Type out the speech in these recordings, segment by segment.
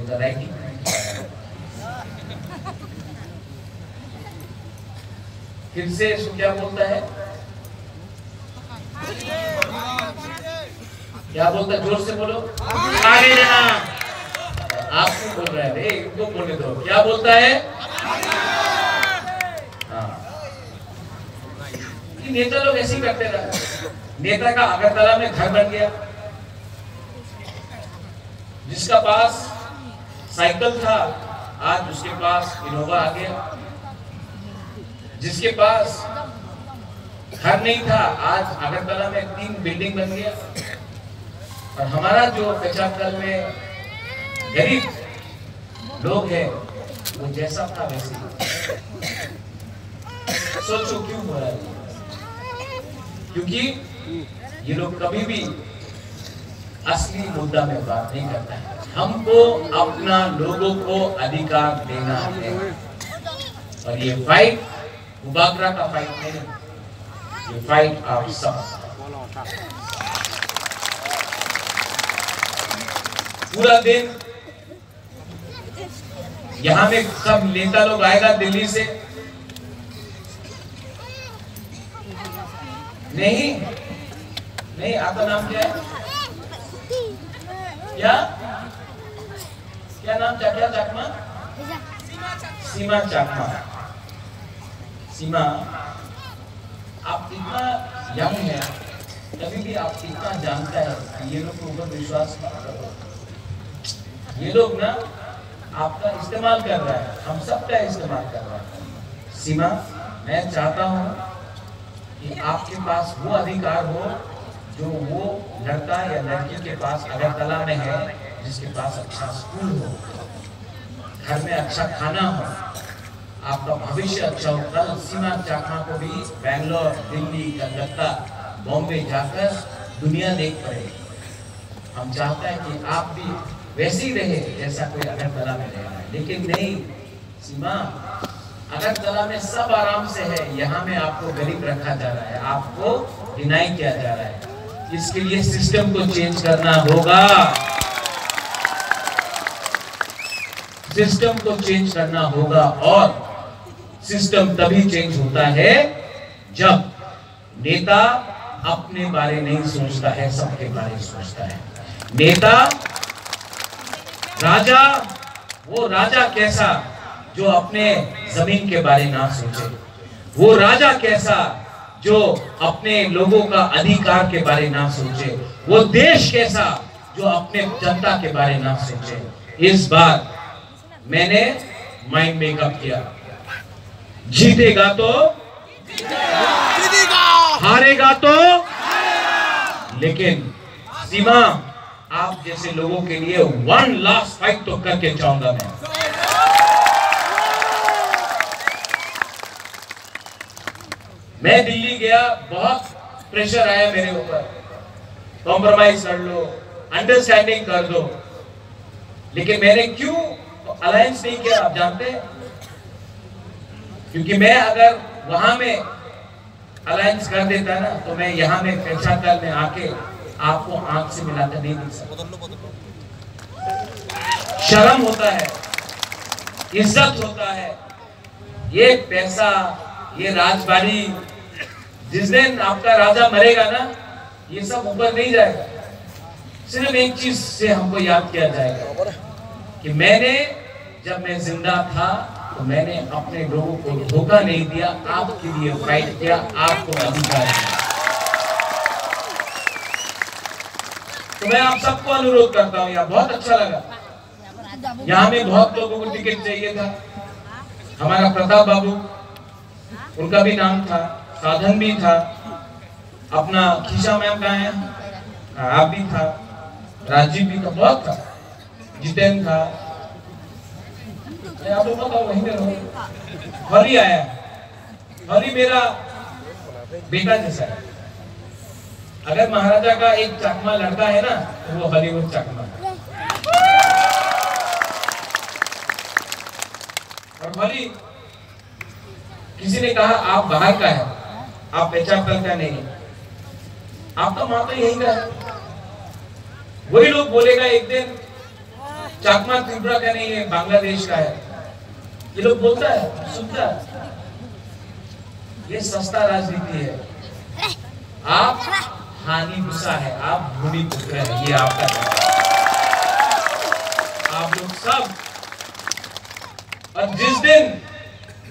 तो the writing फिर से इसको क्या बोलता है? क्या बोलता है? ज़ोर से बोलो। आगे जाना। आप क्यों बोल रहे हैं इनको बोलने दो। क्या बोलता है? हाँ। नेता लोग ऐसे ही करते रहे। नेता का अगरतला में घर बन गया। जिसका पास साइकिल था, आज उसके पास इनोवा आ गया। जिसके पास घर नहीं था, आज अगरतला में तीन बिल्डिंग बन गया। और हमारा जो पेचाकल में गरीब लोग हैं, वो जैसा था वैसे सोचो क्यों हो रहा है? क्योंकि ये लोग कभी भी असली मुद्दा में बात नहीं करता है। हमको अपना लोगों को अधिकार देना है। और ये फाइट मुबाकरा का फाइट नहीं ये फाइट आप सब। पूरा दिन यहाँ में सब नेता लोग आएगा दिल्ली से। नहीं? नहीं, आपका नाम क्या है? क्या? क्या नाम क्या क्या चकमा? सीमा। चाकमा। सीमा आप इतना यंग है तभी भी आप इतना जानता है कि ये लोग के ऊपर विश्वास मत करो। ये लोग ना आपका इस्तेमाल कर रहा है हम सबका इस्तेमाल कर रहा है। सीमा मैं चाहता हूँ कि आपके पास वो अधिकार हो जो वो लड़का या लड़की के पास अगर कला में है। जिसके पास अच्छा स्कूल हो। घर में अच्छा खाना हो। आपका भविष्य अच्छा हो। कल सीमा चाकमा को भी बैंगलोर, दिल्ली, कलकत्ता, बॉम्बे जाकर दुनिया देख पाए हम चाहते हैं कि आप भी वैसे रहे जैसा कोई अगरतला में रह रहा है। लेकिन नहीं, सीमा, अगरतला में सब आराम से है। यहाँ में आपको गरीब रखा जा रहा है। आपको डिनाई किया जा रहा है। इसके लिए सिस्टम को चेंज करना होगा। सिस्टम को चेंज करना होगा और सिस्टम तभी चेंज होता है जब नेता अपने बारे नहीं सोचता है, सबके बारे सोचता है। नेता, राजा, वो राजा कैसा जो अपने ज़मीन के बारे ना सोचे? वो राजा कैसा जो अपने लोगों का अधिकार के बारे ना सोचे? वो देश कैसा जो अपने जनता के बारे ना सोचे? इस बार मैंने माइंड मेकअप किया। जीतेगा तो? जीतेगा। हारेगा तो? लेकिन सीमा आप जैसे लोगों के लिए वन लास्ट फाइट तो करके जाऊँगा मैं। मैं दिल्ली गया बहुत प्रेशर आया मेरे ऊपर। कॉम्प्रोमाइज कर लो अंडरस्टैंडिंग कर दो। लेकिन मैंने क्यों अलायंस नहीं किया, आप जानते हैं? क्योंकि मैं अगर वहाँ में अलायंस कर देता ना तो मैं यहाँ में पेशाकल में आके आपको आँख से मिलाकर नहीं देख सकता। शर्म होता है, इज़्ज़त होता है। ये पैसा, ये राजबाड़ी, जिस दिन आपका राजा मरेगा ना, ये सब ऊपर नहीं जाएगा। सिर्फ़ एक चीज़ से हमको याद किया जाएगा। कि मैंने जब मैं ज़िंदा था तो मैंने अपने लोगों को धोखा नहीं दिया, आपके लिए फाइट किया, आपको अधिकार दिया। तो मैं आप सबको अनुरोध करता हूँ यार बहुत अच्छा लगा। यहाँ में बहुत लोगों को टिकट चाहिए था। हमारा प्रताप बाबू, उनका भी नाम था, साधन भी था, अपना खीसा मैम का आप भी था, राजीव भी था, बहुत था। जितेंद्र था आप लोग बताओ वहीं पे रहो। हरी आया। हरी मेरा बेटा जैसा है। अगर महाराजा का एक चकमा लड़का है ना तो वो हलीवुड चकमा है। और हरी, किसी ने कहा, आप बाहर का है। आप पेचापल का नहीं आपका माता यहीं का है। वही लोग बोलेगा, एक दिन चाकमा त्रिपुरा का नहीं है, बांग्लादेश का है। ये लोग बोलता है, सुनता है। ये सस्ता राजनीति है। आप हानि गुस्सा है, आप भूमि पुत्र है, ये आपका आप लोग सब और जिस दिन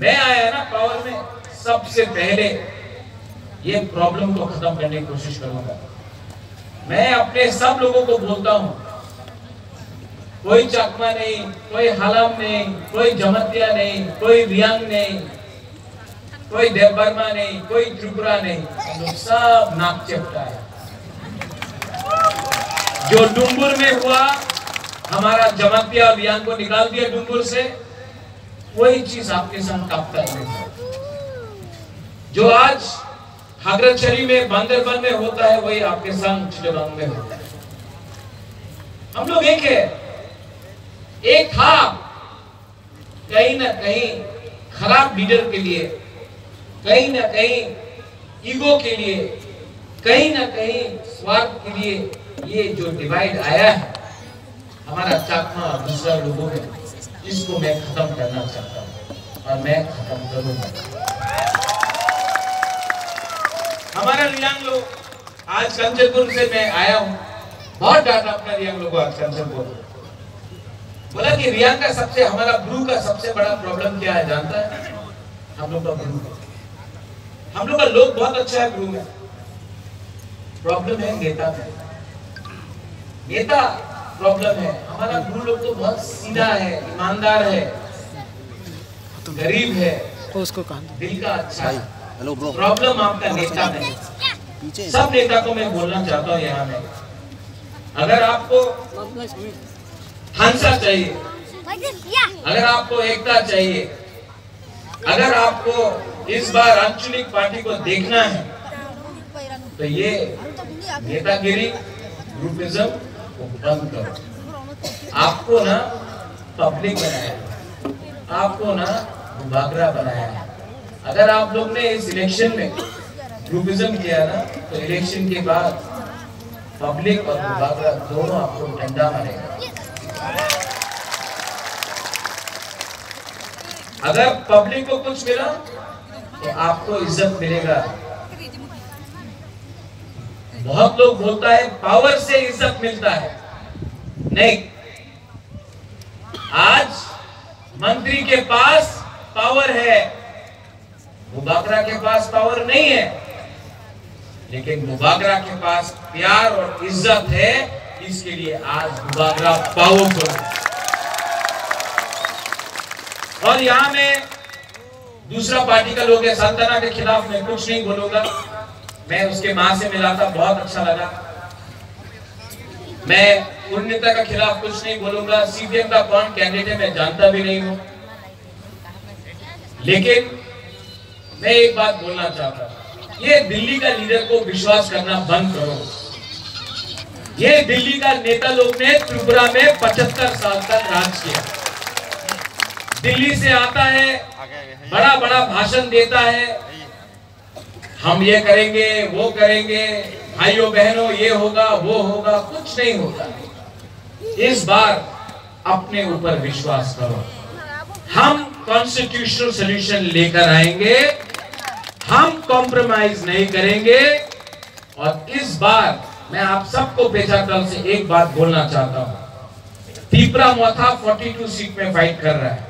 मैं आया ना पावर में, सबसे पहले ये प्रॉब्लम को खत्म करने की कोशिश करूँगा। मैं अपने सब लोगों को बोलता हूँ कोई चकमा नहीं, कोई हलम नहीं, कोई जमतिया नहीं, कोई रियांग नहीं, कोई देवबर्मा नहीं, कोई त्रिपुरा नहीं। लोग सब नाक चपटा है। जो डुम्बुर में हुआ, हमारा जमतिया और रियांग को निकाल दिया डुम्बुर से, वही चीज़ आपके साथ कापता है। जो आज हगरचरी में, बंदरबन में होता है, वही आपके संग में होता है। हम लोग एक है। एक था कहीं ना कहीं खराब लीडर के लिए, कहीं ना कहीं ईगो के लिए, कहीं ना कहीं स्वार्थ के लिए ये जो डिवाइड आया है, हमारा चाकमा और दूसरा लोगों में, इसको मैं खत्म करना चाहता हूँ और मैं खत्म करूँगा। हमारा रियांग लोग, आज कंचनपुर से मैं आया हूँ, बहुत डांटा अपना रियांग लोग आज बोला कि रियांग का सबसे हमारा ब्रू का सबसे बड़ा प्रॉब्लम क्या है जानता है? हम लोग का ब्रू हम लोग का लोग बहुत अच्छा है ब्रू में प्रॉब्लम है नेता में नेता प्रॉब्लम है। हमारा ब्रू लोग तो बहुत सीधा है ईमानदार है। गरीब है। उसको कहा दिल का अच्छा है। हेलो ब्रो प्रॉब्लम आपका नेता में है। पीछे। सब नेता को मैं बोलना चाहता हूँ यहाँ में। अगर आपको हंसा चाहिए अगर आपको एकता चाहिए, अगर आपको इस बार आंचलिक पार्टी को देखना है तो ये नेतागिरी ग्रुपिज्म को बंद करो। आपको ना पब्लिक बनाया आपको ना बागरा बनाया अगर आप लोग ने इस इलेक्शन में ग्रुपिज्म किया ना तो इलेक्शन के बाद पब्लिक और बागरा दोनों आपको डंडा मारेगा। अगर पब्लिक को कुछ मिला तो आपको इज़्ज़त मिलेगा। बहुत लोग बोलता है पावर से इज़्ज़त मिलता है। नहीं। आज मंत्री के पास पावर है। मुबाकरा के पास पावर नहीं है। लेकिन मुबाकरा के पास प्यार और इज़्ज़त है। इसके लिए आज मुबाकरा पावरफुल है। और यहाँ में दूसरा पार्टी का लोग है संतना के खिलाफ मैं कुछ नहीं बोलूँगा। मैं उसके माँ से मिला था, बहुत अच्छा लगा। मैं उन्नीता के खिलाफ कुछ नहीं बोलूँगा सीपीएम का कौन कैंडिडेट है, मैं जानता भी नहीं हूँ। लेकिन मैं एक बात बोलना चाहता हूँ, ये दिल्ली का लीडर को विश्वास करना बंद करो। ये दिल्ली का नेता लोग ने त्रिपुरा में 75 साल तक राज किया। दिल्ली से आता है बड़ा बड़ा भाषण देता है। हम ये करेंगे, वो करेंगे, भाइयों बहनों, ये होगा, वो होगा, कुछ नहीं होता। इस बार अपने ऊपर विश्वास करो। हम कॉन्स्टिट्यूशनल सोल्यूशन लेकर आएँगे, हम कॉम्प्रोमाइज नहीं करेंगे। और इस बार मैं आप सबको पेचाकल से एक बात बोलना चाहता हूँ। तीपरा मोथा 42 सीट में फाइट कर रहा है।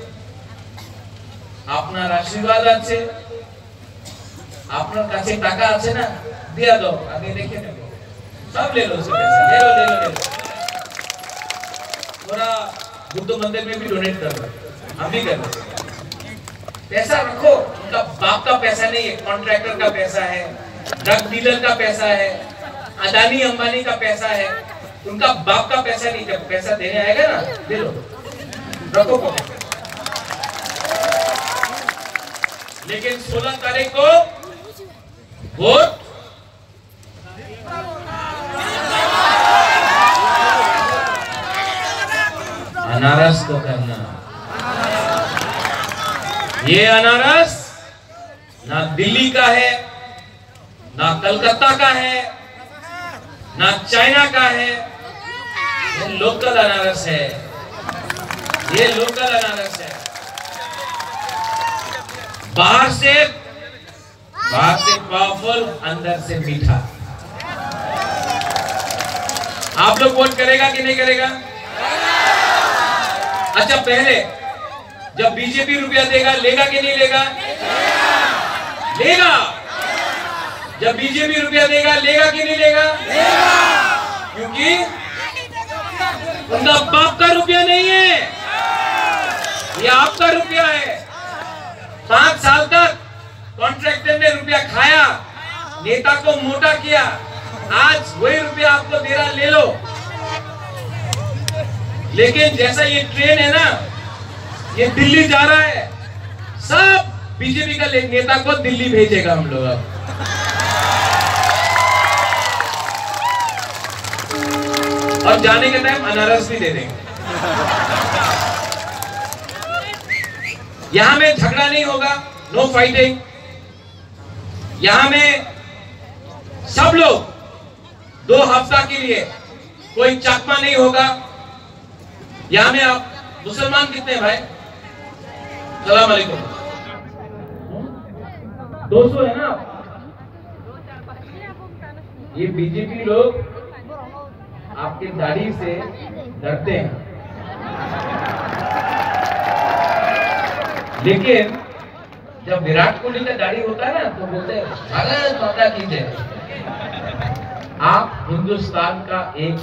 আপনার আশীর্বাদ আছে আপনার কাছে টাকা আছে না দিয়া দাও আগে দেখে নেব সব ले लो उससे पैसा ले लो ले लो ले लो थोड़ा बुद्ध मंदिर में भी डोनेट कर दो हम भी कर दो पैसा रखो उनका बाप का पैसा नहीं है कॉन्ट्रैक्टर का पैसा है ड्रग डीलर का पैसा है अदानी अंबानी का पैसा है उनका बाप का पैसा नहीं जब पैसा देने आएगा ना दे लो रखो पॉकेट लेकिन 16 तारीख को वोट। अनारस को करना। ये अनारस ना दिल्ली का है, ना कलकत्ता का है, ना चाइना का है, ये लोकल अनारस है। ये लोकल अनारस है। बाहर से बाहर से पावरफुल अंदर से मीठा। आप लोग वोट करेगा कि नहीं करेगा? अच्छा पहले, जब बीजेपी रुपया देगा, लेगा कि नहीं लेगा? लेगा। जब बीजेपी रुपया देगा, लेगा कि नहीं लेगा? क्योंकि उनका बाप का रुपया नहीं है। ये आपका रुपया है पाँच साल तक कॉन्ट्रैक्टर ने रुपया खाया नेता को मोटा किया। आज वही रुपया आपको दे रहा ले लो। लेकिन जैसा ये ट्रेन है ना, ये दिल्ली जा रहा है। सब बीजेपी का नेता को दिल्ली भेजेगा हम लोग अब। और जाने के टाइम अनारस भी दे देंगे। यहाँ में झगड़ा नहीं होगा नो फाइटिंग यहाँ में सब लोग दो हफ़्ता के लिए कोई चकमा नहीं होगा। यहाँ में आप मुसलमान कितने भाई? सलाम दो सौ है ना? ये बीजेपी लोग आपके दाढ़ी से डरते हैं। लेकिन जब विराट कोहली का दाढ़ी होता है ना तो बोलते हैं भारत माता की जय आप हिंदुस्तान का एक